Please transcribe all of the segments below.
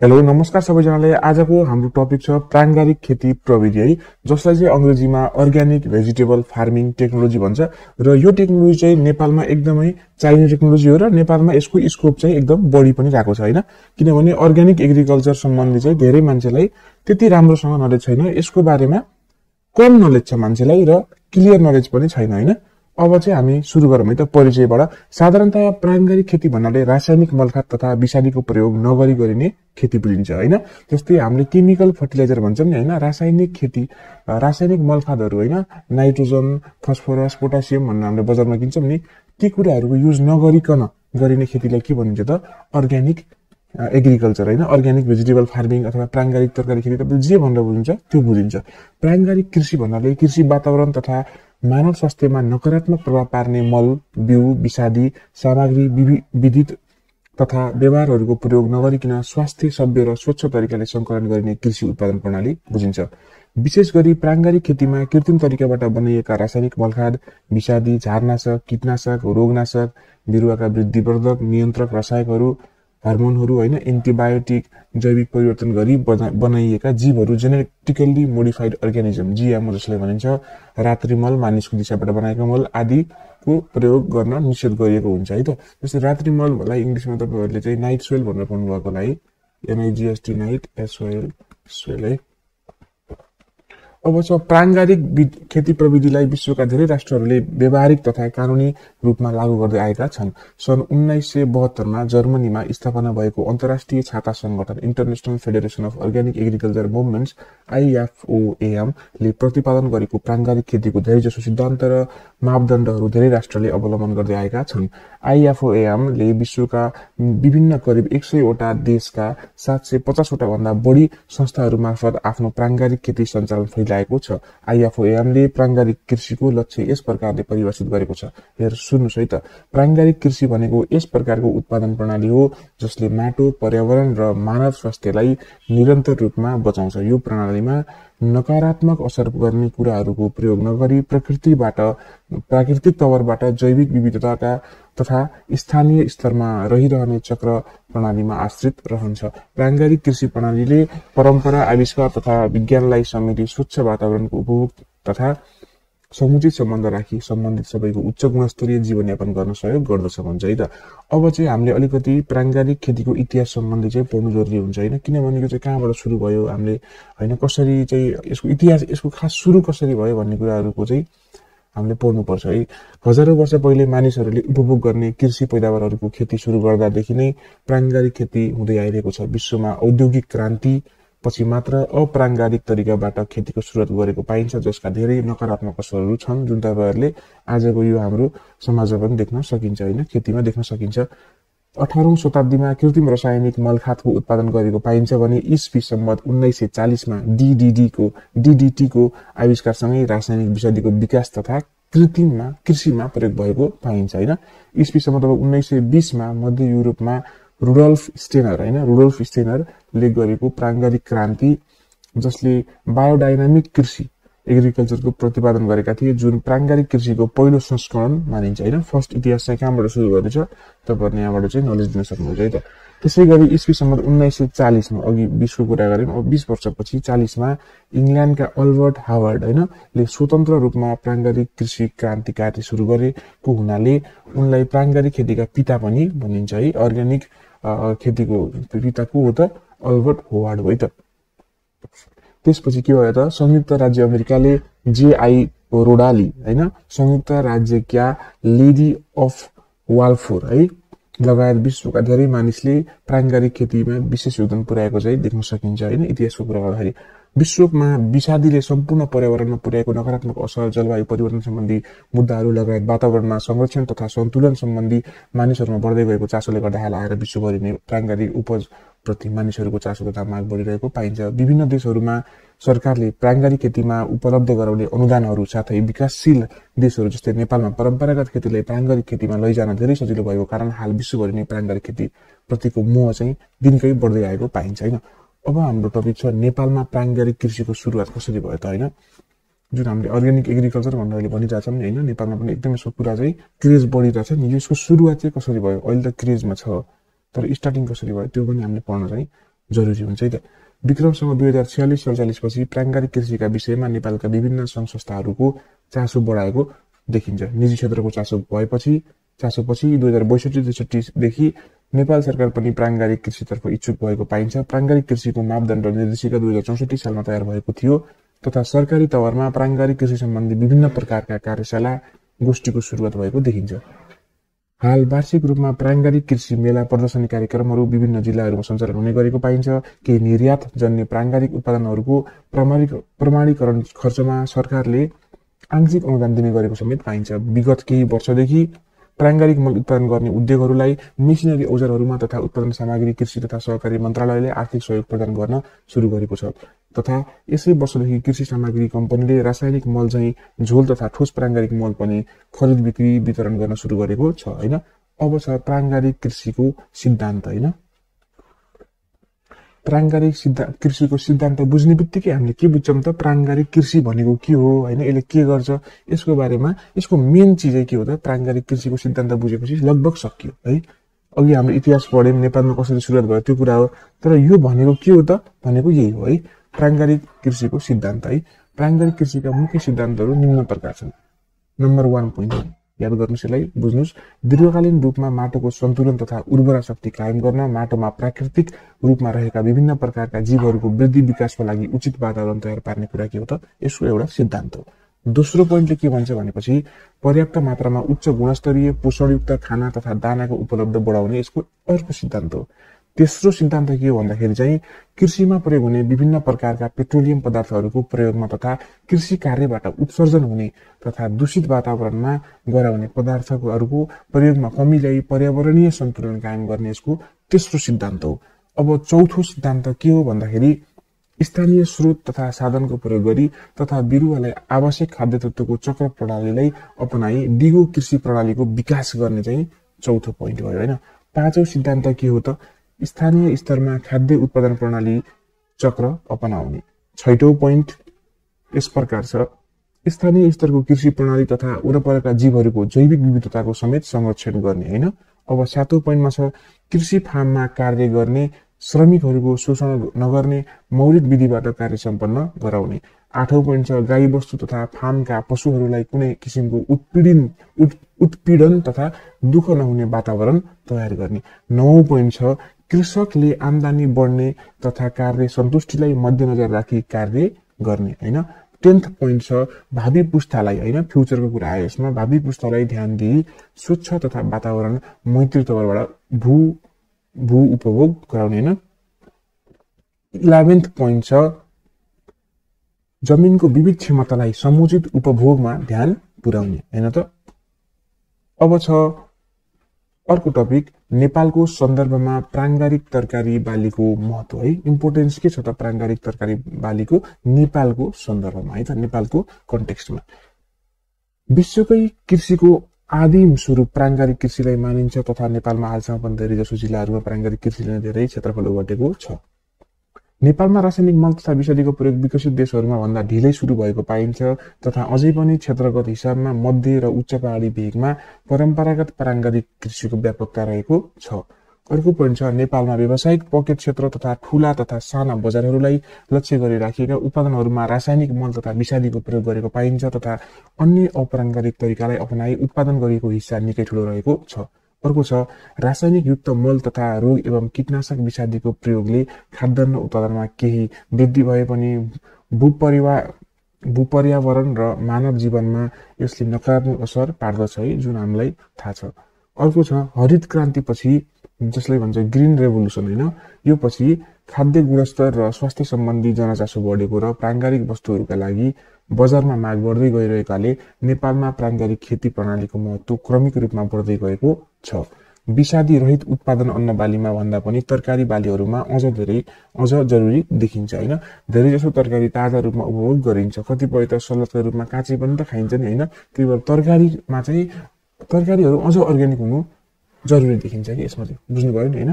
Hello नमस्कार सबैजनालाई। आजको हाम्रो टपिक छ प्राङ्गारिक खेती प्रविधि है। जसलाई चाहिँ अङ्ग्रेजीमा अर्ग्यानिक भेजिटेबल फार्मिङ टेक्नोलोजी भन्छ। र यो टेक्नोलोजी चाहिँ नेपालमा एकदमै चाहिने टेक्नोलोजी हो र नेपालमा यसको स्कोप चाहिँ एकदम बढी पनि गएको छ होइन। किनभने अर्ग्यानिक एग्रिकल्चर सम्बन्धी चाहिँ धेरै मान्छेलाई त्यति राम्रोसँग नलेज छैन। यसको बारेमा कम नलेज छ मान्छेलाई र क्लियर नलेज पनि छैन होइन। अब चाहिँ हामी सुरु गरौँ है त परिचयबाट। साधारणतया प्राङ्गारिक खेती भन्नाले रासायनिक मलखात तथा विषादीको प्रयोग नगरी गरिने खेती बुझिन्छ होइन? जस्तै हामीले केमिकल फर्टिलाइजर भन्छौँ नि होइन? रासायनिक खेती रासायनिक मलखादहरू होइन? नाइट्रोजन फस्फोरस पोटासियम भनेर हामीले बजारमा किन्छौँ नि। ती कुराहरूको युज नगरिकन गरिने खेतीलाई के भनिन्छ त? अर्ग्यानिक एग्रिकल्चर होइन? अर्ग्यानिक भेजिटेबल फार्मिङ अथवा प्राङ्गारिक तरकारी खेती तपाईँले जे भनेर बुझिन्छ त्यो बुझिन्छ। प्राङ्गारिक कृषि भन्नाले कृषि वातावरण तथा मानव स्वास्थ्यमा नकारात्मक प्रभाव पार्ने मल बिउ विषादी सामग्री विधित तथा व्यवहारहरूको प्रयोग नगरिकन स्वास्थ्य सभ्य र स्वच्छ तरिकाले सङ्कलन गरिने कृषि उत्पादन प्रणाली बुझिन्छ। विशेष गरी प्राङ्गारिक खेतीमा कृत्रिम तरिकाबाट बनाइएका रासायनिक मलखाद विषादी झारनाशक कीटनाशक रोगनाशक बिरुवाका वृद्धिवर्धक नियन्त्रक रसायकहरू हार्मोनहरू होइन एन्टिबायोटिक जैविक परिवर्तन गरी बनाइएका जीवहरू जेनेटिकल्ली मोडिफाइड अर्ग्यानिजम जिएमओ जसले भनिन्छ। रात्रि मल मानिसको दिशाबाट बनाएको मल आदिको प्रयोग गर्न निषेध गरिएको हुन्छ है त? जस्तै रात्रि मललाई इङ्ग्लिसमा तपाईँहरूले चाहिँ नाइट सोइल भनेर भन्नुभएकोलाई एनआइजिएसटी night S O L soil है? अब छ प्राङ्गारिक खेती प्रविधिलाई विश्वका धेरै राष्ट्रहरूले व्यावहारिक तथा कानुनी रूपमा लागू गर्दै आएका छन्। सन् उन्नाइस सय बहत्तरमा जर्मनीमा स्थापना भएको अन्तर्राष्ट्रिय छाता संगठन international federation of organic agriculture movements आइएफओएएमले प्रतिपादन गरेको प्राङ्गारिक खेतीको धेरैजसो सिद्धान्त र मापदण्डहरू धेरै राष्ट्रले अवलम्बन गर्दै आएका छन्। आइएफओएएमले विश्वका विभिन्न करिब एक सयवटा देशका सात सय पचासवटा भन्दा बढी संस्थाहरू मार्फत आफ्नो प्राङ्गारिक खेती सञ्चालन फैलाएको छ। आइएफओएमले प्राङ्गारिक कृषिको लक्ष्य यस प्रकारले परिभाषित गरेको छ। हेर सुन्नुहोस् है त। प्राङ्गारिक कृषि भनेको यस प्रकारको उत्पादन प्रणाली हो जसले माटो पर्यावरण र मानव स्वास्थ्यलाई निरन्तर रूपमा बचाउँछ। यो प्रणालीमा नकारात्मक असर गर्ने कुराहरूको प्रयोग नगरी प्रकृतिबाट प्राकृतिक तवरबाट जैविक विविधताका तथा स्थानीय स्तरमा रहिरहने चक्र प्रणालीमा आश्रित रहन्छ। प्राङ्गारिक कृषि प्रणालीले परम्परा आविष्कार तथा विज्ञानलाई समेटी स्वच्छ वातावरणको उपभोग तथा समुचित सम्बन्ध राखी सम्बन्धित सबैको उच्च गुणस्तरीय जीवनयापन गर्न सहयोग गर्दछ भन्छ है त? अब चाहिँ हामीले अलिकति प्राङ्गारिक खेतीको इतिहास सम्बन्धी चाहिँ पढ्नु जरुरी हुन्छ होइन? किनभने यो चाहिँ कहाँबाट सुरु भयो? हामीले होइन कसरी चाहिँ यसको इतिहास यसको खास सुरु कसरी भयो भन्ने कुराहरूको चाहिँ हामीले पढ्नुपर्छ है हजारौँ वर्ष पहिले मानिसहरूले उपभोग गर्ने कृषि पैदावारहरूको खेती सुरु गर्दादेखि नै प्राङ्गारिक खेती हुँदै आइरहेको छ। विश्वमा औद्योगिक क्रान्ति पछि मात्र अप्राङ्गारिक तरिकाबाट खेतीको सुरुवात गरेको पाइन्छ जसका धेरै नकारात्मक असरहरू छन् जुन तपाईँहरूले आजको यो हाम्रो समाजमा पनि देख्न सकिन्छ होइन? खेतीमा देख्न सकिन्छ। अठारौँ शताब्दीमा कृत्रिम रासायनिक मलखातको उत्पादन गरेको पाइन्छ भने इस्वी सम्बत उन्नाइस सय चालिसमा डिडिडीको डिडिटीको आविष्कारसँगै रासायनिक विषादीको विकास तथा कृत्रिममा कृषिमा प्रयोग भएको पाइन्छ होइन? इस्वी सम्म तपाईँ उन्नाइस सय बिसमा मध्य युरोपमा रुडल्फ स्टेनर होइन? रुडल्फ स्टेनरले गरेको प्राङ्गारिक क्रान्ति जसले बायोडाइनामिक कृषि एग्रिकल्चरको प्रतिपादन गरेका थिए जुन प्राङ्गारिक कृषिको पहिलो संस्करण मानिन्छ होइन? फर्स्ट इतिहास चाहिँ कहाँबाट सुरु गरेछ? तपाईँहरूले यहाँबाट चाहिँ नलेज दिन सक्नुहुन्छ है त? त्यसै गरी इस्वीसम्म उन्नाइस सय चालिसमा अघि बिसको कुरा गऱ्यौँ अब बिस वर्षपछि चालिसमा इङ्ल्यान्डका अल्बर्ट हावर्ड होइनले स्वतन्त्र रूपमा प्राङ्गारिक कृषि क्रान्ति कार्य सुरु गरेको हुनाले? उनलाई प्राङ्गारिक खेतीका पिता पनि भनिन्छ है? अर्ग्यानिक खेतीको पिता को हो त अल्बर्ट होवार्ड हो है त? त्यसपछि के भयो त संयुक्त राज्य अमेरिकाले जेआई रोडाली होइन संयुक्त राज्य क्या लेडी अफ वालफोर है लगायत विश्वका धेरै मानिसले प्राङ्गारिक खेतीमा विशेष योगदान पुर्याएको चाहिँ देख्न सकिन्छ होइन इतिहासको कुरा गर्दाखेरि। विश्वमा विषादीले सम्पूर्ण पर्यावरणमा पुर्याएको नकारात्मक असर जलवायु परिवर्तन सम्बन्धी मुद्दाहरू लगायत वातावरणमा संरक्षण तथा सन्तुलन सम्बन्धी मानिसहरूमा बढ्दै गएको चासोले गर्दा आएर विश्वभरि नै प्राङ्गारिक उपज प्रति मानिसहरूको चासो तथा माग बढिरहेको पाइन्छ। विभिन्न देशहरूमा सरकारले प्राङ्गारिक खेतीमा उपलब्ध गराउने अनुदानहरू साथै विकासशील देशहरू जस्तै नेपालमा परम्परागत खेतीलाई प्राङ्गारिक खेतीमा लैजान धेरै सजिलो भएको कारण हाल विश्वभरि नै प्राङ्गारिक खेती प्रतिको मोह चाहिँ दिनकै बढ्दै आएको पाइन्छ होइन? अब हाम्रो टपिक छ नेपालमा प्राङ्गारिक कृषिको सुरुवात कसरी भयो त होइन? जुन हामीले अर्ग्यानिक एग्रिकल्चर भनेर अहिले भनिरहेछौँ नि होइन? नेपालमा पनि एकदमै यसको कुरा चाहिँ क्रेज बढिरहेछ नि। यसको सुरुवात चाहिँ कसरी भयो? अहिले त क्रेजमा छ। तर स्टार्टिङ कसरी भयो त्यो पनि हामीले पढ्न चाहिँ जरुरी हुन्छ है त। विक्रमसँग दुई हजार छ्यालिस सडचालिसपछि प्राङ्गारिक कृषिका विषयमा नेपालका विभिन्न सङ्घ संस्थाहरूको चासो बढाएको देखिन्छ। निजी क्षेत्रको चासो भएपछि चासोपछि दुई हजार बैसठी त्रिसठीदेखि नेपाल सरकार पनि प्राङ्गारिक कृषितर्फ इच्छुक भएको पाइन्छ। प्राङ्गारिक कृषिको मापदण्ड निर्देशिका दुई हजार चौसठी सालमा तयार भएको थियो तथा सरकारी तवरमा प्राङ्गारिक कृषि सम्बन्धी विभिन्न प्रकारका कार्यशाला गोष्ठीको सुरुवात भएको देखिन्छ। हाल वार्षिक रूपमा प्राङ्गारिक कृषि मेला प्रदर्शनी कार्यक्रमहरू विभिन्न जिल्लाहरूमा सञ्चालन हुने गरेको पाइन्छ। केही निर्यात जन्य प्राङ्गारिक उत्पादनहरूको प्रमाणीकरण खर्चमा सरकारले आंशिक अनुदान दिने गरेको समेत पाइन्छ। विगत केही वर्षदेखि प्राङ्गारिक मल उत्पादन गर्ने उद्योगहरूलाई मेसिनरी औजारहरूमा तथा उत्पादन सामग्री कृषि तथा सहकारी मन्त्रालयले आर्थिक सहयोग प्रदान गर्न सुरु गरेको छ। तथा यसै वर्षदेखि कृषि सामग्री कम्पनीले रासायनिक मल चाहिँ झोल तथा ठोस प्राङ्गारिक मल पनि खरिद बिक्री वितरण गर्न सुरु गरेको छ होइन? अब छ प्राङ्गारिक कृषिको सिद्धान्त होइन? प्राङ्गारिक सिद्धान्त कृषिको सिद्धान्त बुझ्ने बित्तिकै हामीले के बुझ्छौँ त? प्राङ्गारिक कृषि भनेको के हो होइन? यसले के गर्छ? यसको बारेमा यसको मेन चिजै के हो त? प्राङ्गारिक कृषिको सिद्धान्त बुझेपछि लगभग सकियो है? अघि हाम्रो इतिहास पढ्यौँ नेपालमा कसरी सुरुवात भयो त्यो कुरा हो। तर यो भनेको के हो त? भनेको यही हो है? प्राङ्गारिक कृषिको सिद्धान्त है। प्राङ्गारिक कृषिका मुख्य सिद्धान्तहरू निम्न प्रकार छन्। नम्बर वान पोइन्ट याद गर्नुहोस् यसलाई बुझ्नुहोस्। दीर्घकालीन रूपमा माटोको सन्तुलन तथा उर्वरा शक्ति कायम गर्न माटोमा प्राकृतिक रूपमा रहेका विभिन्न प्रकारका जीवहरूको वृद्धि विकासको लागि उचित वातावरण तयार पार्ने कुरा के हो त? यसको एउटा सिद्धान्त हो। दोस्रो पोइन्टले के भन्छ भनेपछि पर्याप्त मात्रामा उच्च गुणस्तरीय पोषणयुक्त खाना तथा दानाको उपलब्ध बढाउने यसको अर्को सिद्धान्त हो। तेस्रो सिद्धान्त के हो भन्दाखेरि चाहिँ कृषिमा प्रयोग हुने विभिन्न प्रकारका पेट्रोलियम पदार्थहरूको प्रयोगमा तथा कृषि कार्यबाट उत्सर्जन हुने तथा दूषित वातावरणमा गराउने पदार्थहरूको प्रयोगमा कमी ल्याई पर्यावरणीय सन्तुलन कायम गर्ने यसको तेस्रो सिद्धान्त हो। अब चौथो सिद्धान्त के हो भन्दाखेरि स्थानीय स्रोत तथा साधनको प्रयोग गरी तथा बिरुवालाई आवश्यक खाद्य तत्त्वको चक्र प्रणालीलाई अपनाई दिगो कृषि प्रणालीको विकास गर्ने चाहिँ चौथो पोइन्ट भयो होइन? पाँचौँ सिद्धान्त के हो त? स्थानीय स्तरमा खाद्य उत्पादन प्रणाली चक्र अपनाउने। छैटौँ पोइन्ट यस प्रकार छ। स्थानीय स्तरको कृषि प्रणाली तथा वरपरका जीवहरूको जैविक विविधताको समेत संरक्षण गर्ने होइन? अब सातौँ पोइन्टमा छ कृषि फार्ममा कार्य गर्ने श्रमिकहरूको शोषण नगर्ने मौलिक विधिबाट कार्य सम्पन्न गराउने। आठौँ पोइन्ट छ गाई वस्तु तथा फार्मका पशुहरूलाई कुनै किसिमको उत्पीडन उत्पीडन तथा दुःख नहुने वातावरण तयार गर्ने। नौ पोइन्ट छ कृषकले आमदानी बढ्ने तथा कार्य सन्तुष्टिलाई मध्यनजर राखी कार्य गर्ने होइन? टेन्थ पोइन्ट छ भावी पुस्तालाई होइन? फ्युचरको कुरा आयो यसमा। भावी पुस्तालाई ध्यान दिई स्वच्छ तथा वातावरण मैत्री तवरबाट भू भू उपभोग गराउने होइन? इलेभेन्थ पोइन्ट छ जमिनको विविध क्षमतालाई समुचित उपभोगमा ध्यान पुर्याउने होइन त? अब छ अर्को टपिक नेपालको सन्दर्भमा प्राङ्गारिक तरकारी बालीको महत्व है। इम्पोर्टेन्स के छ त प्राङ्गारिक तरकारी बालीको नेपालको सन्दर्भमा है त नेपालको कन्टेक्स्टमा विश्वकै कृषिको आदिम स्वरूप प्राङ्गारिक कृषिलाई मानिन्छ तथा नेपालमा हालसम्म पनि धेरै जसो जिल्लाहरूमा प्राङ्गारिक कृषिले धेरै क्षेत्रफल ओगटेको छ। नेपालमा रासायनिक मल तथा विषादीको प्रयोग विकसित देशहरूमा भन्दा ढिलै सुरु भएको पाइन्छ तथा अझै पनि क्षेत्रगत हिसाबमा मध्य र उच्च पहाडी भेगमा परम्परागत प्राङ्गारिक कृषिको व्यापकता रहेको छ। अर्को पोइन्ट छ नेपालमा व्यावसायिक पकेट क्षेत्र तथा ठूला तथा साना बजारहरूलाई लक्ष्य गरी राखिएका उत्पादनहरूमा रासायनिक मल तथा विषादीको प्रयोग गरेको पाइन्छ तथा अन्य अपराङ्गारिक तरिकालाई अपनाई उत्पादन गरिएको हिस्सा निकै ठुलो रहेको छ। अर्को छ रासायनिक युक्त मल तथा रोग एवं कीटनाशक विषादीको प्रयोगले खाद्यान्न उत्पादनमा केही वृद्धि भए पनि भूपरिवार भूपर्यावरण र मानव जीवनमा यसले नकारात्मक असर पार्दछ है जुन हामीलाई थाहा छ। अर्को छ हरित क्रान्तिपछि जसलाई भन्छ ग्रिन रेभोल्युसन होइन? यो पछि खाद्य गुणस्तर र स्वास्थ्य सम्बन्धी जनचासो बढेको र प्राङ्गारिक वस्तुहरूका लागि बजारमा माग बढ्दै गइरहेकाले नेपालमा प्राङ्गारिक खेती प्रणालीको महत्व क्रमिक रूपमा बढ्दै गएको छ। विषादी रहित उत्पादन अन्न बालीमा भन्दा पनि तरकारी बालीहरूमा अझ धेरै अझ जरुरी देखिन्छ होइन? धेरै जसो तरकारी ताजा रूपमा उपभोग गरिन्छ। कतिपय त सलादका रूपमा काँचै पनि त खाइन्छ नि होइन? त्यही भएर तरकारीमा चाहिँ तरकारीहरू अझ अर्ग्यानिक हुनु जरुरी देखिन्छ कि यसमा चाहिँ। बुझ्नुभयो नि होइन?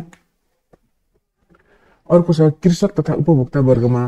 अर्को छ कृषक तथा उपभोक्ता वर्गमा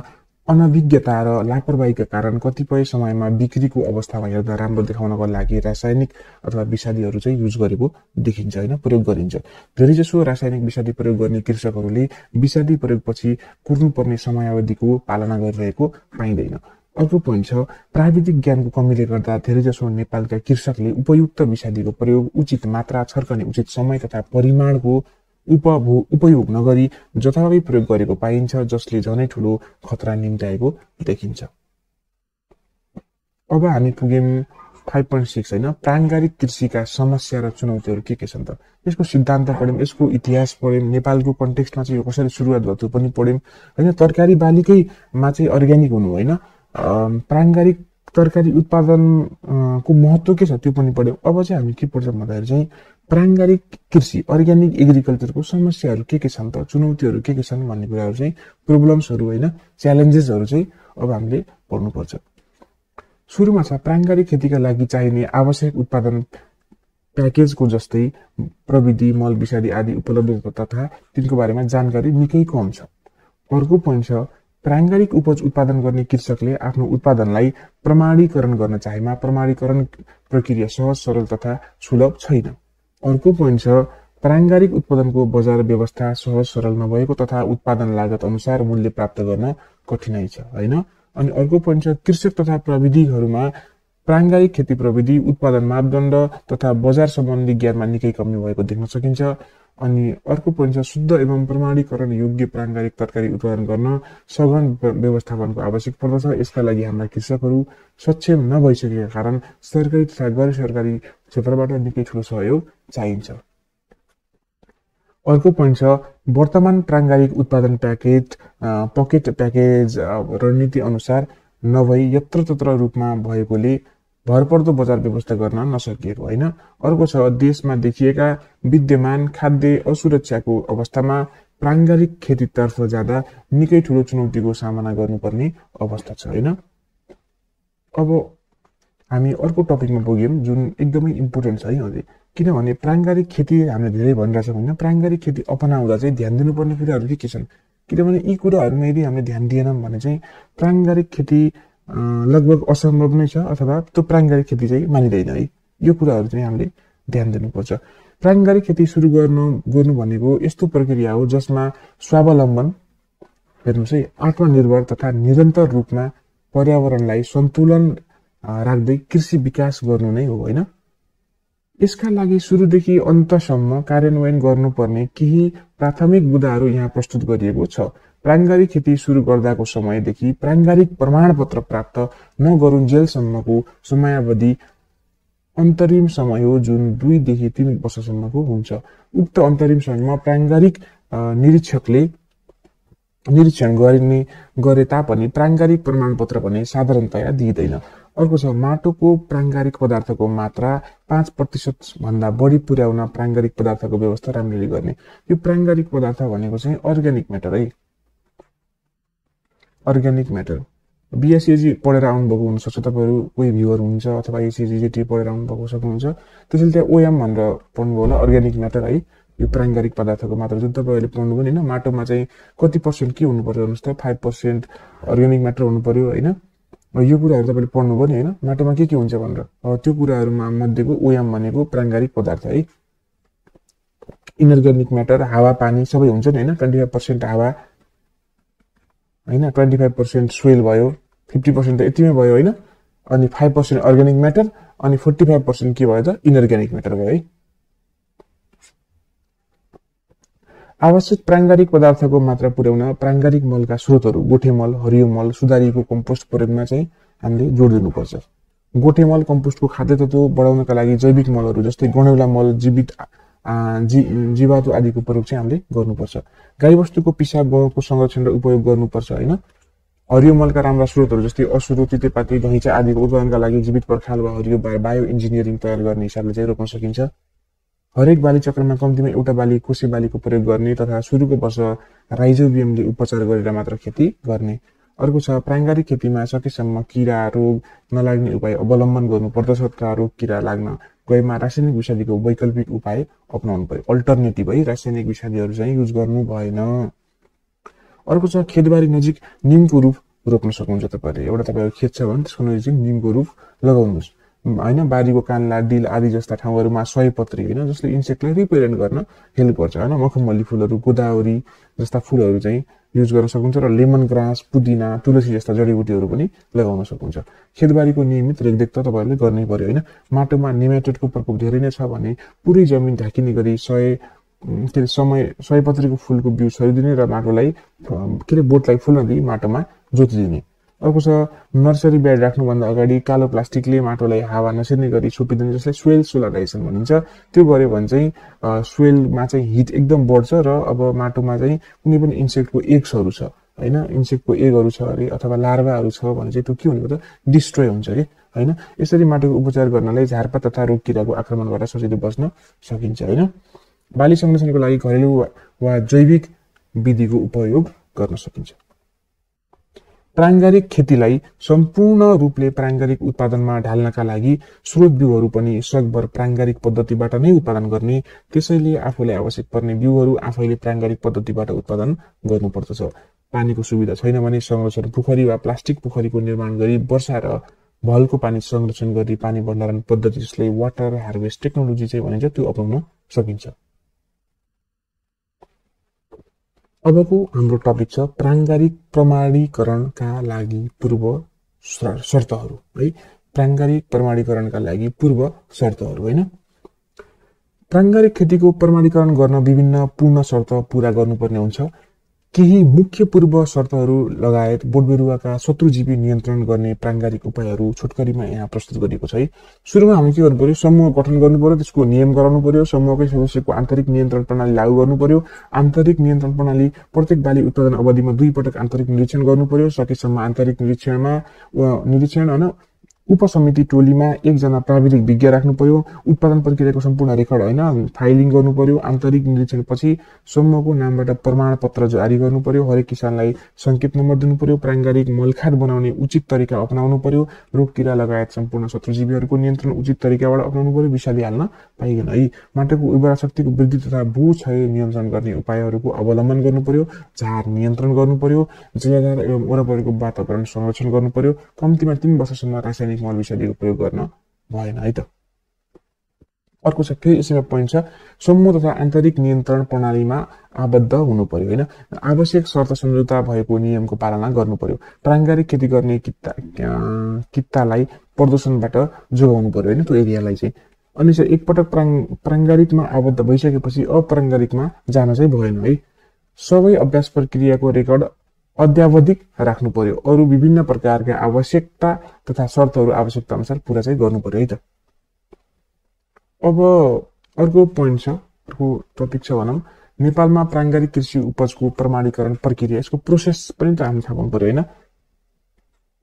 अनभिज्ञता र लापरवाहीका कारण कतिपय समयमा बिक्रीको अवस्थामा हेर्दा राम्रो देखाउनको लागि रासायनिक अथवा विषादीहरू चाहिँ युज गरेको देखिन्छ होइन प्रयोग गरिन्छ। धेरैजसो रासायनिक विषादी प्रयोग गर्ने कृषकहरूले विषादी प्रयोगपछि कुर्नुपर्ने समयावधिको पालना गरिरहेको पाइँदैन। अर्को पोइन्ट छ प्राविधिक ज्ञानको कमीले गर्दा धेरैजसो नेपालका कृषकले उपयुक्त विषादीको प्रयोग उचित मात्रा छर्कने उचित समय तथा परिमाणको उपभो उपयोग नगरी जथाभावी प्रयोग गरेको पाइन्छ जसले झनै ठुलो खतरा निम्त्याएको देखिन्छ। अब हामी पुग्यौँ फाइभ पोइन्ट सिक्स होइन। प्राङ्गारिक कृषिका समस्या र चुनौतीहरू के के छन् त? यसको सिद्धान्त पढ्यौँ यसको इतिहास पढ्यौँ नेपालको कन्टेक्स्टमा चाहिँ यो कसरी सुरुवात भयो त्यो पनि पढ्यौँ होइन तरकारी बालीकैमा चाहिँ अर्ग्यानिक हुनु होइन। प्राङ्गारिक तरकारी उत्पादनको महत्त्व के छ त्यो पनि पढ्यौँ अब चाहिँ हामी के पढ्छौँ भन्दाखेरि चाहिँ प्राङ्गारिक कृषि अर्ग्यानिक एग्रिकल्चरको समस्याहरू के के छन् त चुनौतीहरू के के छन् भन्ने कुराहरू चाहिँ प्रोब्लम्सहरू होइन च्यालेन्जेसहरू चाहिँ अब हामीले पढ्नुपर्छ सुरुमा छ प्राङ्गारिक खेतीका लागि चाहिने आवश्यक उत्पादन प्याकेजको जस्तै प्रविधि मल विषादी आदि उपलब्ध तथा तिनको बारेमा जानकारी निकै कम छ। अर्को पोइन्ट छ प्राङ्गारिक उपज उत्पादन गर्ने कृषकले आफ्नो उत्पादनलाई प्रमाणीकरण गर्न चाहेमा प्रमाणीकरण प्रक्रिया सहज सरल तथा सुलभ छैन। अर्को पोइन्ट छ प्राङ्गारिक उत्पादनको बजार व्यवस्था सहज सरल नभएको तथा उत्पादन लागत अनुसार मूल्य प्राप्त गर्न कठिनाइ छ होइन? अनि अर्को पोइन्ट छ कृषक तथा प्रविधिहरूमा प्राङ्गारिक खेती प्रविधि उत्पादन मापदण्ड तथा बजार सम्बन्धी ज्ञानमा निकै कमी भएको देख्न सकिन्छ। अनि अर्को पोइन्ट छ शुद्ध एवं प्रमाणीकरण योग्य प्राङ्गारिक तरकारी उत्पादन गर्न सघन व्यवस्थापनको आवश्यक पर्दछ। यसका लागि हाम्रा कृषकहरू सक्षम नभइसकेका कारण सरकारी तथा गैर सरकारी क्षेत्रबाट निकै ठुलो सहयोग चाहिन्छ। अर्को पोइन्ट छ वर्तमान प्राङ्गारिक उत्पादन प्याकेज पकेट प्याकेज रणनीति अनुसार नभई यत्रतत्र रूपमा भएकोले भरपर्दो बजार व्यवस्था गर्न नसकिएको होइन। अर्को छ देशमा देखिएका विद्यमान खाद्य असुरक्षाको अवस्थामा प्राङ्गारिक खेतीतर्फ जाँदा निकै ठुलो चुनौतीको सामना गर्नुपर्ने अवस्था छ होइन? अब हामी अर्को टपिकमा पुग्यौँ जुन एकदमै इम्पोर्टेन्ट छ है अझै। किनभने प्राङ्गारिक खेती हामीले धेरै भनिरहेछौँ होइन? प्राङ्गारिक खेती अपनाउँदा चाहिँ ध्यान दिनुपर्ने कुराहरू के के छन्? किनभने यी कुराहरूमा यदि हामीले ध्यान दिएनौँ भने चाहिँ प्राङ्गारिक खेती लगभग असम्भव नै छ अथवा त्यो प्राङ्गारिक खेती चाहिँ मानिँदैन है। यो कुराहरू चाहिँ हामीले ध्यान दिनुपर्छ। प्राङ्गारिक खेती सुरु गर्नु गर्नु भनेको यस्तो प्रक्रिया हो जसमा स्वावलम्बन हेर्नुहोस् है आत्मनिर्भर तथा निरन्तर रूपमा पर्यावरणलाई सन्तुलन राख्दै कृषि विकास गर्नु नै हो होइन? यसका लागि सुरुदेखि अन्तसम्म कार्यान्वयन गर्नुपर्ने केही प्राथमिक बुदाहरू यहाँ प्रस्तुत गरिएको छ। प्राङ्गारिक खेती सुरु गर्दाको समयदेखि प्राङ्गारिक प्रमाणपत्र प्राप्त नगरुन्जेलसम्मको समयावधि अन्तरिम समय हो जुन दुईदेखि तिन वर्षसम्मको हुन्छ। उक्त अन्तरिम समयमा प्राङ्गारिक निरीक्षकले निरीक्षण गरिने गरे तापनि प्राङ्गारिक प्रमाणपत्र भने साधारणतया दिइँदैन। अर्को छ माटोको प्राङ्गारिक पदार्थको मात्रा पाँच प्रतिशत भन्दा बढी पुर्याउन प्राङ्गारिक पदार्थको व्यवस्था राम्ररी गर्ने। यो प्राङ्गारिक पदार्थ भनेको चाहिँ अर्ग्यानिक म्याटर है। अर्ग्यानिक म्याटर बिएसएजी पढेर आउनुभएको हुनसक्छ तपाईँहरू कोही भ्युवर हुनुहुन्छ अथवा एसिएजिजेटी पढेर आउनुभएको सक्नुहुन्छ। त्यसैले त्यहाँ ओएम भनेर पढ्नुभयो होला अर्ग्यानिक म्याटर है। यो प्राङ्गारिक पदार्थको मात्रा जुन तपाईँहरूले पढ्नुभयो नि होइन माटोमा चाहिँ कति पर्सेन्ट के हुनु पर्यो भन्नुहोस् त फाइभ पर्सेन्ट अर्ग्यानिक म्याटर हुनु पर्यो होइन यो कुराहरू तपाईँले पढ्नुभयो नि होइन माटोमा के के हुन्छ भनेर। त्यो कुराहरूमा मध्येको ओयाम भनेको प्राङ्गारिक पदार्थ है। इनर्ग्यानिक म्याटर हावा पानी सबै हुन्छ नि होइन ट्वेन्टी फाइभ पर्सेन्ट हावा होइन? ट्वेन्टी फाइभ पर्सेन्ट सोइल भयो फिफ्टी पर्सेन्ट त यतिमै भयो होइन? अनि फाइभ पर्सेन्ट अर्ग्यानिक म्याटर अनि फोर्टी फाइभ पर्सेन्ट के भयो त? इनर्ग्यानिक म्याटर भयो है? आवश्यक प्राङ्गारिक पदार्थको मात्रा पुर्याउन प्राङ्गारिक मलका स्रोतहरू गोठे मल हरियो मल सुधारिएको कम्पोस्ट प्रयोगमा चाहिँ हामीले जोड दिनुपर्छ। गोठे मल कम्पोस्टको खाद्य तत्व बढाउनका लागि जैविक मलहरू जस्तै गणेउला मल जीवित जी जीवातु आदिको प्रयोग चाहिँ हामीले गर्नुपर्छ। गाईबस्तुको पिसाब गहुँको संरक्षण र उपयोग गर्नुपर्छ होइन? हरियो मलका राम्रा स्रोतहरू जस्तै असुरो तितेपाती घैँचा आदिको उत्पादनका लागि जीवित पर्खाल वा हरियो बायो इन्जिनियरिङ तयार गर्ने हिसाबले चाहिँ रोप्न सकिन्छ। हरेक बाली चक्रमा कम्तीमा एउटा बाली कोसे बालीको प्रयोग गर्ने तथा सुरुको वर्ष राइजोबियमले उपचार गरेर मात्र खेती गर्ने। अर्को छ प्राङ्गारिक खेतीमा सकेसम्म किरा रोग नलाग्ने उपाय अवलम्बन गर्नु पर्दछ तथा रोग किरा लाग्न। गएमा रासायनिक विषादीको वैकल्पिक उपाय अप्नाउनु पर्यो। अल्टरनेटिभ है रासायनिक विषादीहरू चाहिँ युज गर्नु भएन। अर्को छ खेतबारी नजिक निमको रुख रोप्न सक्नुहुन्छ तपाईँहरूले। एउटा तपाईँको खेत छ भने त्यसको नजिक निमको रुख लगाउनुहोस्। होइन बारीको कान्ला डिल आदि जस्ता ठाउँहरूमा सयपत्री होइन जसले इन्सेक्टलाई रिपेरेन्ट गर्न हेल्प गर्छ। होइन मखमल्ली फुलहरू गोदावरी जस्ता फुलहरू चाहिँ युज गर्न सक्नुहुन्छ र लेमन ग्रास पुदिना तुलसी जस्ता जडीबुटीहरू पनि लगाउन सक्नुहुन्छ खेतबारीको नियमित रेखदेख त तपाईँहरूले गर्नै पर्यो होइन? माटोमा निमेटेडको प्रकोप धेरै नै छ भने पुरै जमिन ढाकिने गरी सय के अरे समय सयपत्रीको फुलको बिउ छरिदिने र माटोलाई के अरे बोटलाई फुल्न दिई माटोमा जोतिदिने। अर्को छ नर्सरी बेड राख्नुभन्दा अगाडि कालो प्लास्टिकले माटोलाई हावा नसिर्ने गरी छोपिदिने जसलाई सोइल सोलराइजेसन भनिन्छ। त्यो गऱ्यो भने चाहिँ सोइलमा चाहिँ हिट एकदम बढ्छ र अब माटोमा चाहिँ कुनै पनि इन्सेक्टको एग्सहरू छ होइन? इन्सेक्टको एगहरू छ अरे अथवा लार्भाहरू छ भने चाहिँ त्यो के हुने त डिस्ट्रोय हुन्छ कि होइन? यसरी माटोको उपचार गर्नलाई झारपात तथा रोग किराको आक्रमणबाट सजिलो बस्न सकिन्छ होइन? बाली संरक्षणको लागि घरेलु वा जैविक विधिको उपयोग गर्न सकिन्छ। प्राङ्गारिक खेतीलाई सम्पूर्ण रूपले प्राङ्गारिक उत्पादनमा ढाल्नका लागि स्रोत बिउहरू पनि सकभर प्राङ्गारिक पद्धतिबाट नै उत्पादन गर्ने त्यसैले आफूलाई आवश्यक पर्ने बिउहरू आफैले प्राङ्गारिक पद्धतिबाट उत्पादन गर्नुपर्दछ। पानीको सुविधा छैन भने संरक्षण पोखरी वा प्लास्टिक पोखरीको निर्माण गरी वर्षा र भलको पानी संरक्षण गरी पानी भण्डारण पद्धति जसले वाटर हार्भेस्ट टेक्नोलोजी चाहिँ भनिन्छ त्यो अपनाउन सकिन्छ। अबको हाम्रो टपिक छ प्राङ्गारिक प्रमाणीकरणका लागि पूर्व शर्तहरू है? प्राङ्गारिक प्रमाणीकरणका लागि पूर्व शर्तहरू होइन? प्राङ्गारिक खेतीको प्रमाणीकरण गर्न विभिन्न पूर्ण शर्त पुरा गर्नुपर्ने हुन्छ। केही मुख्य पूर्व शर्तहरू लगायत बोटबिरुवाका शत्रुजीवी नियन्त्रण गर्ने प्राङ्गारिक उपायहरू छोटकरीमा यहाँ प्रस्तुत गरिएको छ है। सुरुमा हामी के गर्नु पर्यो समूह गठन गर्नु पर्यो त्यसको नियम गराउनु पर्यो समूहकै सदस्यको आन्तरिक नियन्त्रण प्रणाली लागू गर्नु पर्यो आन्तरिक नियन्त्रण प्रणाली प्रत्येक बाली उत्पादन अवधिमा दुई पटक आन्तरिक निरीक्षण गर्नु पर्यो सकेसम्म आन्तरिक निरीक्षणमा निरीक्षण होइन उपसमिति टोलीमा एकजना प्राविधिक विज्ञ राख्नु पर्यो उत्पादन प्रक्रियाको सम्पूर्ण रेकर्ड होइन फाइलिङ गर्नु पर्यो आन्तरिक निरीक्षणपछि समूहको नामबाट प्रमाणपत्र जारी गर्नु पर्यो हरेक किसानलाई सङ्केत नम्बर दिनु पर्यो प्राङ्गारिक मलखाद बनाउने उचित तरिका अपनाउनु पर्यो रोग किरा लगायत सम्पूर्ण शत्रुजीवीहरूको नियन्त्रण उचित तरिकाबाट अपनाउनु पर्यो विषादी हाल्न पाइएन है। माटोको उर्वरा शक्तिको वृद्धि तथा भू क्षय नियन्त्रण गर्ने उपायहरूको अवलम्बन गर्नु पर्यो झार नियन्त्रण गर्नु पर्यो जलाधार एवं वरपरिको वातावरण संरक्षण गर्नु पर्यो कम्तीमा तिन वर्षसम्म रासायनिक रासायनिक मल विषादीको प्रयोग गर्न भएन है त? अर्को छ केही यसैमा पोइन्ट छ? समूह तथा आन्तरिक नियन्त्रण प्रणालीमा आबद्ध हुनु पर्यो होइन? आवश्यक शर्त सम्झौता भएको नियमको पालना गर्नु पर्यो प्राङ्गारिक खेती गर्ने किता कित्तालाई प्रदूषणबाट जोगाउनु पर्यो होइन? त्यो एरियालाई चाहिँ। अनि चाहिँ एकपटक प्राङ प्राङ्गारिकमा आबद्ध भइसकेपछि अप्राङ्गारिकमा जान चाहिँ भएन है? सबै अभ्यास प्रक्रियाको रेकर्ड अध्यावधिक राख्नु पर्यो। अरू विभिन्न प्रकारका आवश्यकता तथा शर्तहरू आवश्यकता अनुसार पुरा चाहिँ गर्नु पर्यो है त? अब अर्को पोइन्ट छ अर्को टपिक छ भनौँ। नेपालमा प्राङ्गारिक कृषि उपजको प्रमाणीकरण प्रक्रिया यसको प्रोसेस पनि त हामी थाहा पाउनु पर्यो होइन?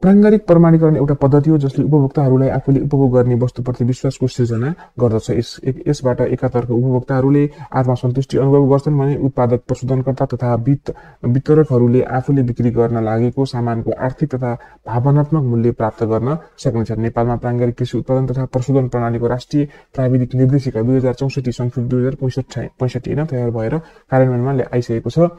प्राङ्गारिक प्रमाणीकरण एउटा पद्धति हो जसले उपभोक्ताहरूलाई आफूले उपभोग गर्ने वस्तुप्रति विश्वासको सिर्जना गर्दछ। यस यसबाट एकातर्फ उपभोक्ताहरूले आत्मसन्तुष्टि अनुभव गर्छन् भने उत्पादक प्रशोधनकर्ता तथा वित्त वितरकहरूले आफूले बिक्री गर्न लागेको सामानको आर्थिक तथा भावनात्मक मूल्य प्राप्त गर्न सक्नेछ नेपालमा प्राङ्गारिक कृषि उत्पादन तथा प्रशोधन प्रणालीको राष्ट्रिय प्राविधिक निर्देशिका दुई हजार चौसठी संशोधित दुई हजार पैँसठी पैँसठी होइन तयार भएर कार्यान्वयनमा आइसकेको छ।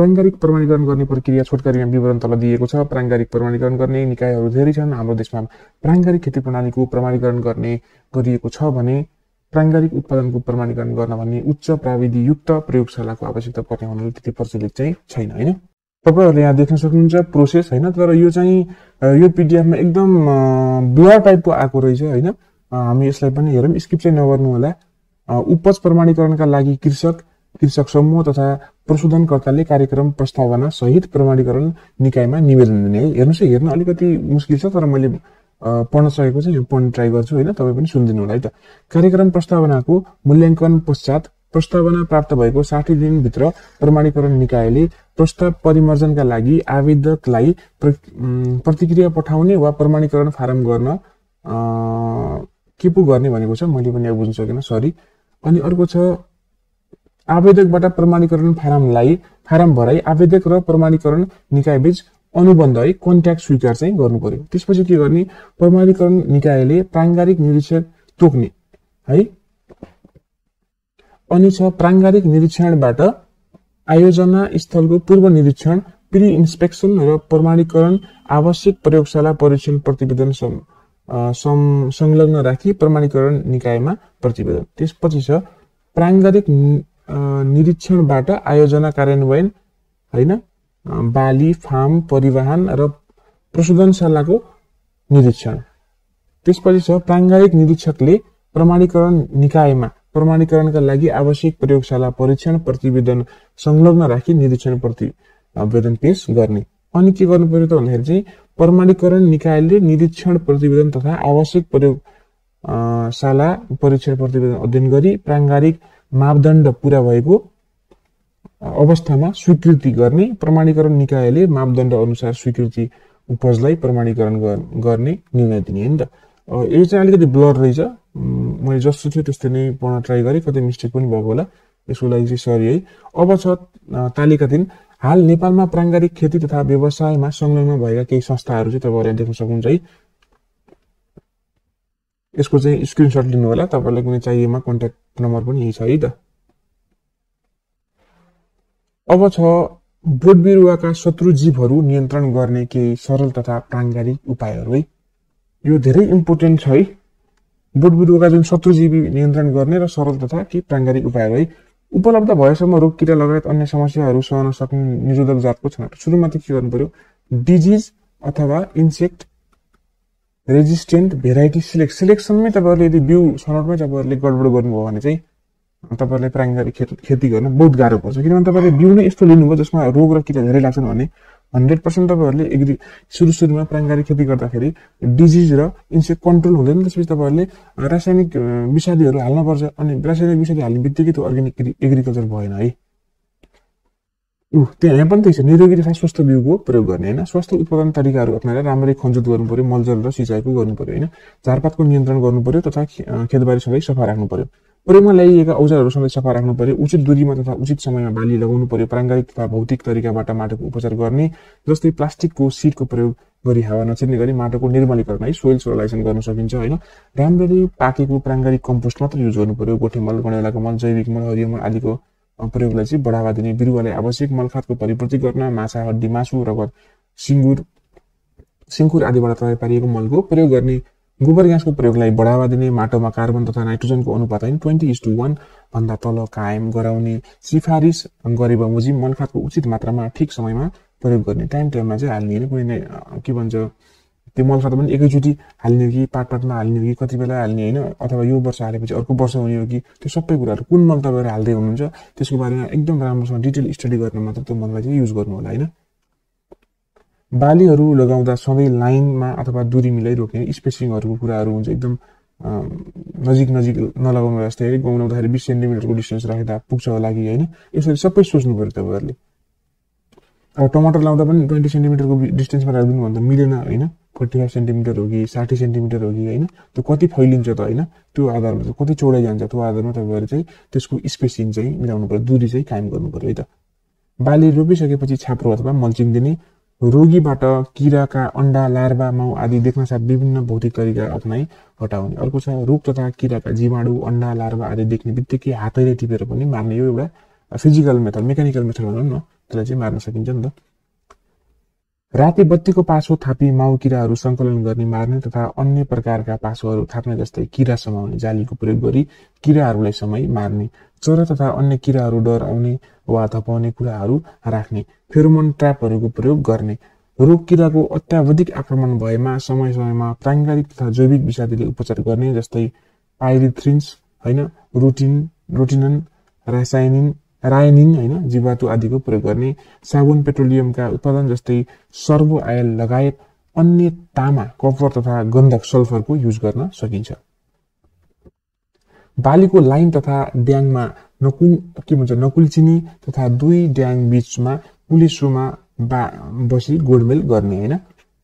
प्राङ्गारिक प्रमाणीकरण गर्ने प्रक्रिया छोटकरीमा विवरण तल दिएको छ। प्राङ्गारिक प्रमाणीकरण गर्ने निकायहरू धेरै छन्। हाम्रो देशमा प्राङ्गारिक खेती प्रणालीको प्रमाणीकरण गर्ने गरिएको छ भने प्राङ्गारिक उत्पादनको प्रमाणीकरण गर्न भन्ने उच्च प्राविधियुक्त प्रयोगशालाको आवश्यकता पर्ने हुनाले त्यति प्रचलित चाहिँ छैन होइन? तपाईँहरूले यहाँ देख्न सक्नुहुन्छ प्रोसेस होइन? तर यो चाहिँ यो पिडिएफमा एकदम ब्लर टाइपको आएको रहेछ होइन? हामी यसलाई पनि हेरौँ। स्किप चाहिँ नगर्नु होला। उपज प्रमाणीकरणका लागि कृषक कृषक समूह तथा प्रशोधनकर्ताले कार्यक्रम प्रस्तावना सहित प्रमाणीकरण निकायमा निवेदन दिने है। हेर्नुहोस् हेर्न अलिकति मुस्किल छ तर मैले पढ्न सकेको चाहिँ पढ्न ट्राई गर्छु होइन? तपाईँ पनि सुनिदिनु होला है त? कार्यक्रम प्रस्तावनाको मूल्याङ्कन पश्चात प्रस्तावना प्राप्त भएको साठी दिनभित्र प्रमाणीकरण निकायले प्रस्ताव परिमर्जनका लागि आवेदकलाई प्रतिक्रिया पठाउने वा प्रमाणीकरण फारम गर्न के पो गर्ने भनेको छ। मैले पनि बुझ्न सकेन सरी अनि अर्को छ आवेदकबाट प्रमाणीकरण फारमलाई फारम भराई आवेदक र प्रमाणीकरण निकायबीच अनुबन्ध है कन्ट्याक्ट स्वीकार चाहिँ गर्नु पर्यो। त्यसपछि के गर्ने? प्रमाणीकरण निकायले प्राङ्गारिक निरीक्षक तोक्ने है? अनि छ प्राङ्गारिक निरीक्षणबाट आयोजना स्थलको पूर्व निरीक्षण प्रि इन्सपेक्सन र प्रमाणीकरण आवश्यक प्रयोगशाला परीक्षण प्रतिवेदन संलग्न राखी प्रमाणीकरण निकायमा प्रतिवेदन। त्यसपछि छ प्राङ्गारिक निरीक्षणबाट आयोजना कार्यान्वयन होइन? बाली फार्म परिवहन र प्रशोधनशालाको निरीक्षण। त्यसपछि छ प्राङ्गारिक निरीक्षकले प्रमाणीकरण निकायमा प्रमाणीकरणका लागि आवश्यक प्रयोगशाला परीक्षण प्रतिवेदन संलग्न राखी निरीक्षण प्रतिवेदन पेश गर्ने। अनि के गर्नु पर्यो त भन्दाखेरि चाहिँ प्रमाणीकरण निकायले निरीक्षण प्रतिवेदन तथा आवश्यक प्रयोगशाला परीक्षण प्रतिवेदन अध्ययन गरी प्राङ्गारिक मापदण्ड पुरा भएको अवस्थामा स्वीकृति गर्ने प्रमाणीकरण निकायले मापदण्ड अनुसार स्वीकृति उपजलाई प्रमाणीकरण गर्ने निर्णय दिने हो नि त। यो चाहिँ अलिकति ब्लर रहेछ। मैले जस्तो थियो त्यस्तै नै पढ्न ट्राई गरेँ। कतै मिस्टेक पनि भएको होला। यसको लागि चाहिँ सरी है। अब छ तालिका दिन हाल नेपालमा प्राङ्गारिक खेती तथा व्यवसायमा संलग्न भएका केही संस्थाहरू चाहिँ तपाईँहरूले देख्न सक्नुहुन्छ है। यसको चाहिँ स्क्रिनसट लिनु होला तपाईँहरूलाई कुनै चाहिएमा कन्ट्याक्ट नम्बर पनि यही छ है त? अब छ बोट बिरुवाका शत्रु जीवहरू नियन्त्रण गर्ने केही सरल तथा प्राङ्गारिक उपायहरू है? यो धेरै इम्पोर्टेन्ट छ है? बोट बिरुवाका जुन शत्रुजीवी नियन्त्रण गर्ने र सरल तथा केही प्राङ्गारिक उपायहरू है? उपलब्ध भएसम्म रोग किरा लगायत अन्य समस्याहरू सहन सक्ने निरोधक जातको छनौट सुरुमा त के गर्नु पर्यो? डिजिज अथवा इन्सेक्ट रेजिस्टेन्ट भेराइटी सिलेक्ट सिलेक्सनमै तपाईँहरूले यदि बिउ छनौटमै तपाईँहरूले गडबड गर्नुभयो भने चाहिँ तपाईँहरूलाई प्राङ्गारिक खेती गर्न बहुत गाह्रो पर्छ। किनभने तपाईँले बिउ नै यस्तो लिनुभयो जसमा रोग र किरा धेरै लाग्छन् भने हन्ड्रेड पर्सेन्ट तपाईँहरूले एग्री सुरु सुरुमा प्राङ्गारिक खेती गर्दाखेरि डिजिज र इन्सेक्ट कन्ट्रोल हुँदैन। त्यसपछि तपाईँहरूले रासायनिक विषादीहरू हाल्नुपर्छ। अनि रासायनिक विषादी हाल्ने बित्तिकै त्यो अर्ग्यानिक एग्रिकल्चर भएन है। ऊ त्यहाँ यहाँ पनि त्यही छ निरोगी तथा स्वस्थ बिउको प्रयोग गर्ने होइन स्वस्थ उत्पादन तरिकाहरू अप्नाएर राम्ररी खन्जुत गर्नु पर्यो मलजल र सिँचाइको गर्नु पर्यो होइन झारपातको नियन्त्रण गर्नु पर्यो तथा खेतबारी सधैँ सफा राख्नु पर्यो प्रयोगमा ल्याइएका औजारहरू सधैँ सफा राख्नु पर्यो उचित दूरीमा तथा उचित समयमा बाली लगाउनु पर्यो प्राङ्गारिक तथा भौतिक तरिकाबाट माटोको उपचार गर्ने जस्तै प्लास्टिकको सिटको प्रयोग गरी हावा नछिर्ने गरी माटोको निर्मलीकरण है सोइल सोलाइजेसन गर्न सकिन्छ होइन राम्ररी पाकेको प्राङ्गारिक कम्पोस्ट मात्र युज गर्नु पर्यो गोठे मल गणेलाको मल जैविक मल हरियो मल आदिको प्रयोगलाई चाहिँ बढावा दिने बिरुवालाई आवश्यक मलखातको परिपूर्ति गर्न माछा हड्डी मासु रगत सिङ्गुर सिङ्कुर आदिबाट तयार पारिएको मलको प्रयोग गर्ने गोबर ग्यासको प्रयोगलाई बढावा दिने माटोमा कार्बन तथा नाइट्रोजनको अनुपात होइन ट्वेन्टी इस टू वान भन्दा तल कायम गराउने सिफारिस गरे बमोजिम मनखातको उचित मात्रामा ठिक समयमा प्रयोग गर्ने टाइम टाइममा चाहिँ हाल्ने कुनै के भन्छ त्यो मलखात पनि एकैचोटि हाल्ने कि पाट पाटमा हाल्ने कि कति बेला हाल्ने होइन अथवा यो वर्ष हालेपछि अर्को वर्ष हुने हो कि त्यो सबै कुराहरू कुन मल तपाईँहरू हाल्दै हुनुहुन्छ त्यसको बारेमा एकदम राम्रोसँग डिटेल स्टडी गर्न मात्र त्यो मललाई चाहिँ युज गर्नु होला होइन? बालीहरू लगाउँदा सधैँ लाइनमा अथवा दुरी मिलाइ रोक्ने स्पेसिङहरूको कुराहरू हुन्छ एकदम नजिक नजिक नलगाउनु जस्तै गाउँ बिस सेन्टिमिटरको डिस्टेन्स राख्दा पुग्छ होला कि होइन यसरी सबै सोच्नु पऱ्यो तपाईँहरूले। अब टमाटर लाउँदा पनि ट्वेन्टी सेन्टिमिटरको डिस्टेन्समा राखिदिनु भन्दा मिलेन होइन? फोर्टी फाइभ सेन्टिमिटर हो कि साठी सेन्टिमिटर हो कि होइन त्यो कति फैलिन्छ त होइन त्यो आधारमा चाहिँ कति चौडाइ जान्छ त्यो आधारमा तपाईँहरू चाहिँ त्यसको स्पेसिङ चाहिँ मिलाउनु पऱ्यो दुरी चाहिँ कायम गर्नु पऱ्यो है त। बाली रोपिसकेपछि छाप्रो अथवा मल्चिङ दिने रोगीबाट किराका अन्डा लार्वा माउ आदि देख्न साथ विभिन्न भौतिक तरिका अप्नाइ हटाउने। अर्को छ रोग तथा किराका जीवाणु अन्डा लार्वा आदि देख्ने बित्तिकै हातैले टिपेर पनि मार्ने यो एउटा फिजिकल मेथड मेकानिकल मेथड भनौँ न त्यसलाई चाहिँ मार्न सकिन्छ नि त। राति बत्तीको पासो थापी माउ किराहरू सङ्कलन गर्ने मार्ने तथा अन्य प्रकारका पासोहरू थाप्ने जस्तै किरा समाउने जालीको प्रयोग गरी किराहरूलाई समय मार्ने चरा तथा अन्य किराहरू डराउने वा थपाउने कुराहरू राख्ने फेरोमोन ट्र्यापहरूको प्रयोग गर्ने। रोग किराको अत्यावधिक आक्रमण भएमा समय समयमा प्राङ्गारिक तथा जैविक विषादीले उपचार गर्ने जस्तै पाइरिथ्रिन्स होइन रुटिन रोटिनन रासायनिन रायनिन होइन जीवातु आदिको प्रयोग गर्ने साबुन पेट्रोलियमका उत्पादन जस्तै सर्वो आयल लगायत अन्य तामा कपर तथा गन्धक सल्फरको युज गर्न सकिन्छ। बालीको लाइन तथा ड्याङमा नकुल के भन्छ नकुल्चिनी तथा दुई ड्याङ बिचमा पुलिसोमा बा बसी गोडमेल गर्ने होइन।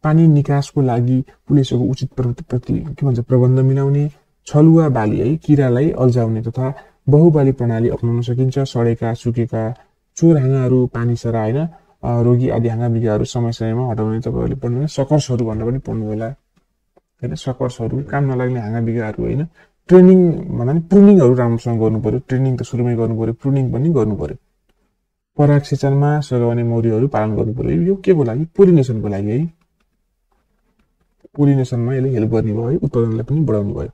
पानी निकासको लागि पुलिसोको उचित प्रति के भन्छ प्रबन्ध मिलाउने छलुवा बाली है किरालाई अल्झाउने तथा बहुबाली प्रणाली अप्नाउन सकिन्छ सडेका सुकेका चोर हाँगाहरू पानी सरा होइन रोगी आदि हाँगा बिगाहरू समय समयमा हटाउने तपाईँहरूले पढ्नु सकर्सहरू भनेर पनि पढ्नु होला। होइन सकर्सहरू काम नलाग्ने हाँगा बिगाहरू होइन। ट्रेनिङ भन्दा पनि प्रुनिङहरू राम्रोसँग गर्नु पऱ्यो ट्रेनिङ त सुरुमै गर्नु पऱ्यो प्रुनिङ पनि गर्नु पऱ्यो पराग सिंचनमा सघाउने मौरीहरू पालन गर्नु पर्यो। यो के को लागि? पोलिनेसनको लागि है। पोलिनेसनमा यसले हेल्प गर्ने भयो है उत्पादनलाई पनि बढाउनु भयो।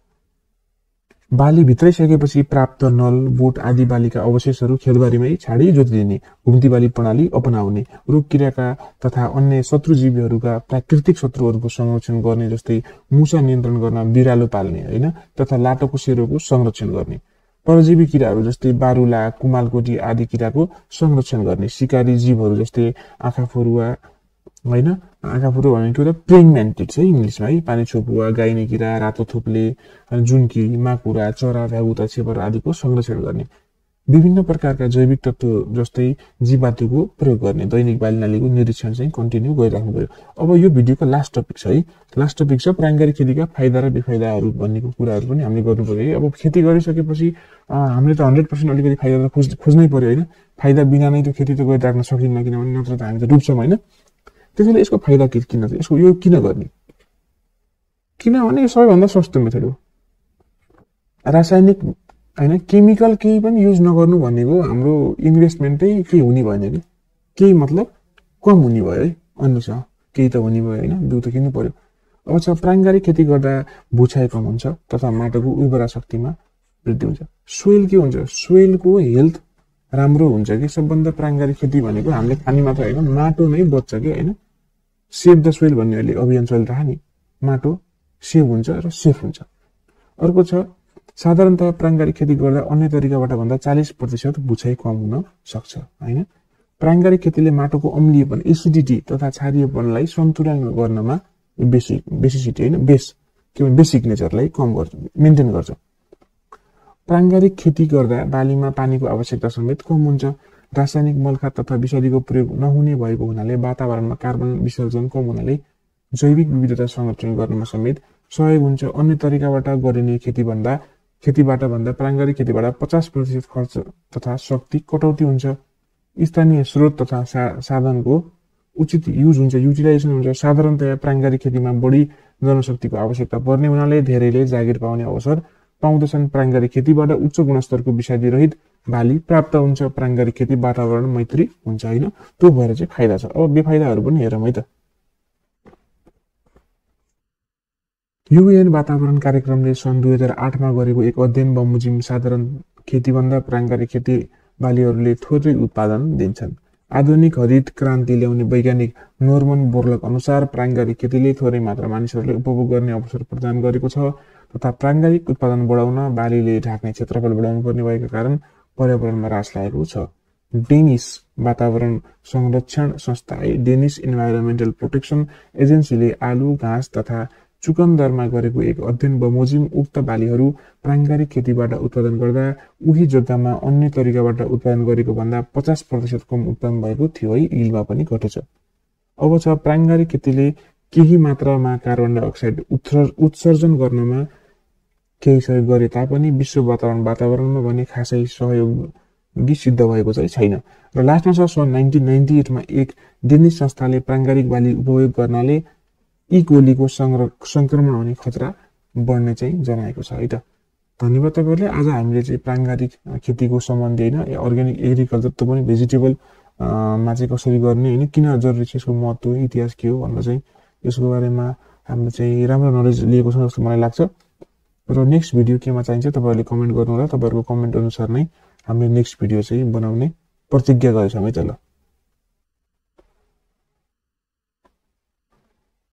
बाली भित्रै सकेपछि प्राप्त नल बोट आदि बालीका अवशेषहरू खेतबारीमै छाडी जोतिदिने घुम्ती बाली प्रणाली अपनाउने रोग किराका तथा अन्य शत्रुजीवीहरूका प्राकृतिक शत्रुहरूको संरक्षण गर्ने जस्तै मुसा नियन्त्रण गर्न बिरालो पाल्ने होइन? तथा लाटोको सेरोको संरक्षण गर्ने। परजीवी किराहरू जस्तै बारुला कुमालकोटी आदि किराको संरक्षण गर्ने। सिकारी जीवहरू जस्तै आँखा फरुवा होइन? आँखाफुरो भनेको प्रेङ म्यान्टिड्स है इङ्ग्लिसमा है पानी छोपुवा गाइने किरा रातो थुप्ले जुन्की माकुरा चरा भ्यागुता छेपर आदिको संरक्षण गर्ने विभिन्न प्रकारका जैविक तत्व जस्तै जीवातुको प्रयोग गर्ने दैनिक बाली नालीको निरीक्षण चाहिँ कन्टिन्यू गरिराख्नु पऱ्यो अब यो भिडियोको लास्ट टपिक छ है लास्ट टपिक छ प्राङ्गारिक खेतीका फाइदा र बेफाइदाहरू भन्नेको कुराहरू पनि हामीले गर्नु पऱ्यो है अब खेती गरिसकेपछि हामीले त हन्ड्रेड पर्सेन्ट अलिकति फाइदा त खोज खोज्नै पऱ्यो होइन फाइदा बिना नै त खेती त गरिराख्न सकिन्न किनभने नत्र त हामी त डुब्छौँ होइन त्यसैले यसको फाइदा के किन चाहिँ यसको यो किन गर्ने किनभने यो सबैभन्दा सस्तो मेथड हो रासायनिक होइन केमिकल केही पनि युज नगर्नु भनेको हाम्रो इन्भेस्टमेन्टै केही हुने भएन कि केही मतलब कम हुने भयो है अन्य केही त हुने भयो होइन बिउ त किन्नु पर्यो अब छ प्राङ्गारिक खेती गर्दा भुछाइ कम हुन्छ तथा माटोको उर्वरा शक्तिमा वृद्धि हुन्छ सोइल के हुन्छ सोइलको हेल्थ राम्रो हुन्छ कि? सबभन्दा प्राङ्गारिक खेती भनेको हामीले खाने मात्र होइन माटो नै बच्छ कि होइन? सेभ द सोइल भन्ने अहिले अभियान चलिरह नि। माटो सेभ हुन्छ र सेफ हुन्छ। अर्को छ साधारणतः प्राङ्गारिक खेती गर्दा अन्य तरिकाबाट भन्दा चालिस प्रतिशत भुछाइ कम हुन सक्छ होइन? प्राङ्गारिक खेतीले माटोको अम्लीयपन एसिडिटी तथा क्षारीयपनलाई सन्तुलन गर्नमा बेसिक बेसिसिटी होइन बेस के बेसिक नेचरलाई कम गर्छ मेन्टेन गर्छ। प्राङ्गारिक खेती गर्दा बालीमा पानीको आवश्यकता समेत कम हुन्छ। रासायनिक मलखात तथा विषादीको प्रयोग नहुने भएको हुनाले वातावरणमा कार्बन विसर्जन कम हुनाले जैविक विविधता संरक्षण गर्नमा समेत सहयोग हुन्छ। अन्य तरिकाबाट गरिने खेतीभन्दा खेतीबाट भन्दा प्राङ्गारिक खेतीबाट पचास प्रतिशत खर्च तथा शक्ति कटौती हुन्छ। स्थानीय स्रोत तथा सा साधनको उचित युज हुन्छ युटिलाइजेसन हुन्छ। साधारणतया प्राङ्गारिक खेतीमा बढी जनशक्तिको आवश्यकता पर्ने हुनाले धेरैले जागिर पाउने अवसर पाउँदछन्। प्राङ्गारिक खेतीबाट उच्च गुणस्तरको विषादी रहित बाली प्राप्त हुन्छ। प्राङ्गारिक खेती वातावरण मैत्री हुन्छ होइन? त्यो भएर चाहिँ फाइदा छ। अब बेफाइदाहरू पनि हेरौँ है त। युएन वातावरण कार्यक्रमले सन् दुई हजार आठमा गरेको एक अध्ययन बमोजिम साधारण खेतीभन्दा प्राङ्गारिक खेती बालीहरूले थोरै उत्पादन दिन्छन्। आधुनिक हरित क्रान्ति ल्याउने वैज्ञानिक नोर्मन बोर्लक अनुसार प्राङ्गारिक खेतीले थोरै मात्र मानिसहरूले उपभोग गर्ने अवसर प्रदान गरेको छ। तथा प्राङ्गारिक उत्पादन बढाउन बालीले ढाक्ने क्षेत्रफल बढाउनु पर्ने भएको कारण पर्यावरणमा रास लागेको छ। डेनिस वातावरण संरक्षण संस्था डेनिस इन्भाइरोमेन्टल प्रोटेक्सन एजेन्सीले आलु घाँस तथा चुकन्दरमा गरेको एक अध्ययन बमोजिम उक्त बालीहरू प्राङ्गारिक खेतीबाट उत्पादन गर्दा उही जग्गामा अन्य तरिकाबाट उत्पादन गरेको भन्दा पचास प्रतिशत कम उत्पादन भएको थियो है इलमा पनि घटेछ। अब छ प्राङ्गारिक खेतीले केही मात्रामा कार्बन डाइअक्साइड उत्सर्जन गर्नमा केही सहयोग गरे तापनि विश्व वातावरण वातावरणमा भने खासै सहयोगी सिद्ध भएको चाहिँ छैन। र लास्टमा छ सन् नाइन्टिन नाइन्टी एटमा एक डेनिस संस्थाले प्राङ्गारिक बाली उपयोग गर्नाले यी गोलीको सङ्क्रमण हुने खतरा बढ्ने चाहिँ जनाएको छ। है त। धन्यवाद तपाईँहरूले। आज हामीले चाहिँ प्राङ्गारिक खेतीको सम्बन्धी होइन अर्ग्यानिक एग्रिकल्चर त पनि भेजिटेबल मा चाहिँ कसरी गर्ने होइन किन जरुरी छ यसको महत्त्व इतिहास के हो भनेर चाहिँ यसको बारेमा हामीले चाहिँ राम्रो नलेज लिएको छ जस्तो मलाई लाग्छ। र नेक्स्ट भिडियो केमा चाहिन्छ तपाईँहरूले कमेन्ट गर्नु होला तपाईँहरूको कमेन्ट अनुसार नै हामीले नेक्स्ट भिडियो चाहिँ बनाउने प्रतिज्ञा गरेछौँ है त ल